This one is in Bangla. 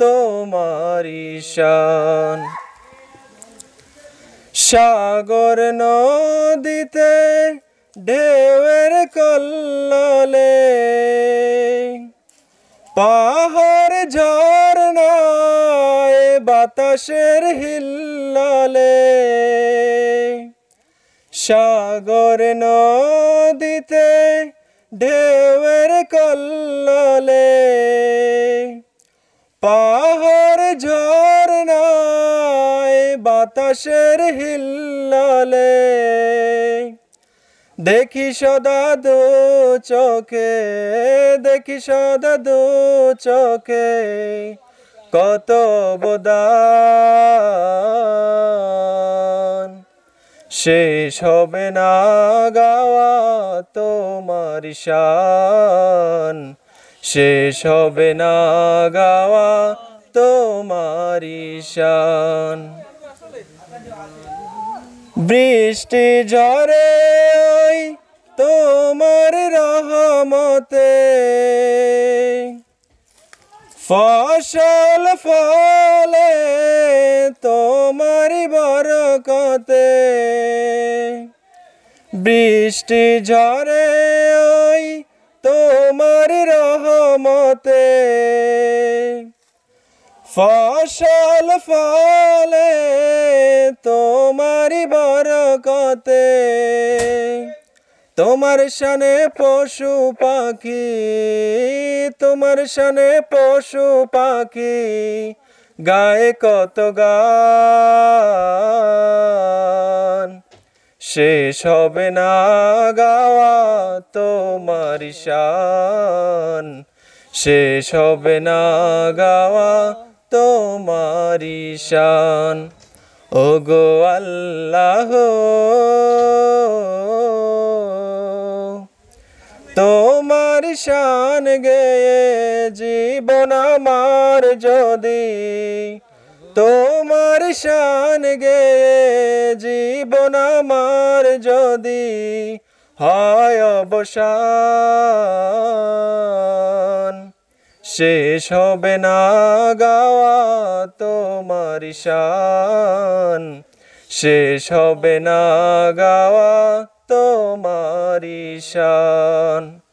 তোমার ঈশান সাগর নদীতে ঢেউয়ের কল্ললে পাহাড় ঝর্ণায় বাতাসের হিল্লালে সাগর নদীতে ঢেউয়ের কল্ললে পাহাড় ঝর্ণায় বাতাসের হিল্লালে। দেখি সদা দু চোখে, দেখি সদা দু চোখে কত বদান শেষ হবে না গাওয়া তোমার শান। শেষ হবে না গাওয়া তোমার শান বৃষ্টি ঝরে ওই তোমার রহমতে। ফসল ফলে তোমার বরকতে। বৃষ্টি ঝরে ওই রহমতে ফসল ফলে তোমারি বরকতে। তোমার শানে পশু পাখি, তোমার শানে পশু পাখি, গায়ে কত গান। শেষ হবে না গাওয়া তোমার শান। শেষ হবে না গাওয়া তোমার শান। ও গো আল্লাহ, তোমার শান গেয়ে জীবন আমার যদি, তোমার শান গেয়ে জীবন আমার যদি হয় অবসান শেষ হবে না গাওয়া তোমার শান। শেষ হবে না গাওয়া তোমার শান।